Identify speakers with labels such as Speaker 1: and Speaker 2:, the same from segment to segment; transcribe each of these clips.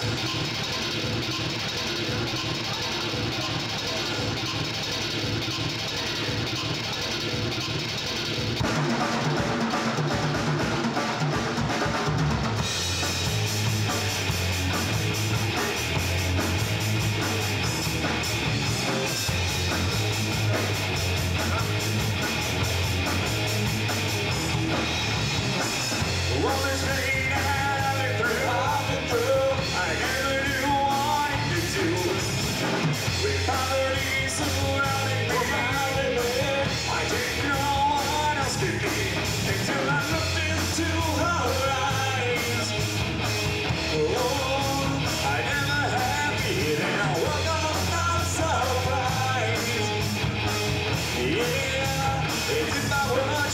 Speaker 1: 何?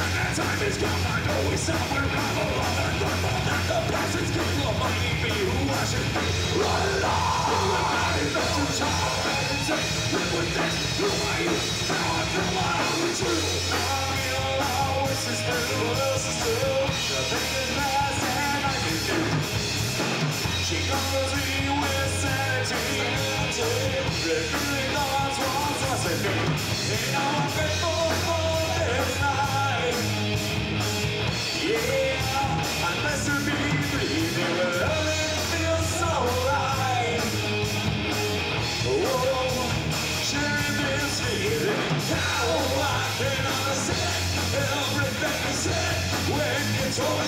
Speaker 1: Back time is gone I know it's somewhere And normal that the past is of finding me who I should be Who I and this, are you? Now I feel my own who else is? Nothing is and I can do She me with sanity Revealing thoughts once was a me And I'm grateful for